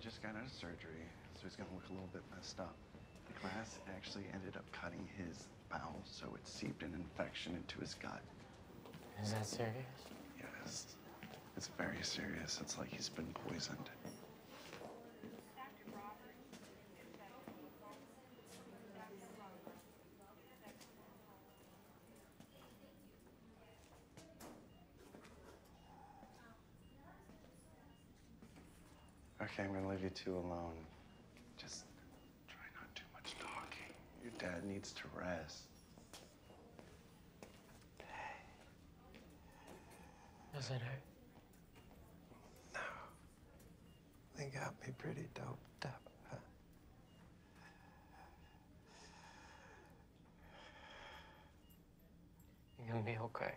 just got out of surgery, so he's gonna look a little bit messed up. The glass actually ended up cutting his bowel, so it seeped an infection into his gut. Is that serious? Yes. It's very serious. It's like he's been poisoned. Okay, I'm gonna leave you two alone. Just try not too much talking. Your dad needs to rest. Does it hurt? No. They got me pretty doped up. Huh? You're gonna be okay.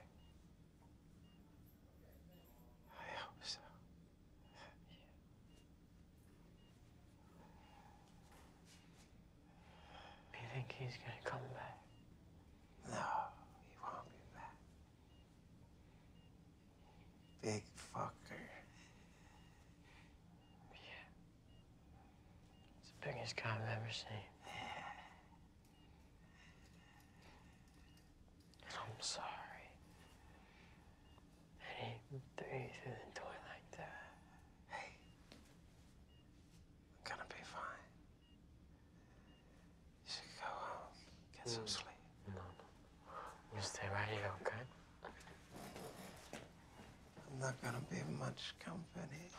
He's gonna come back? No, he won't be back. Big fucker. Yeah. It's the biggest guy I've ever seen. And I'm sorry. And he threw you through the door like that. Hey, I'm gonna be fine. You should go home, get some Mm. sleep. No, no. You stay right here, okay? I'm not gonna be much company.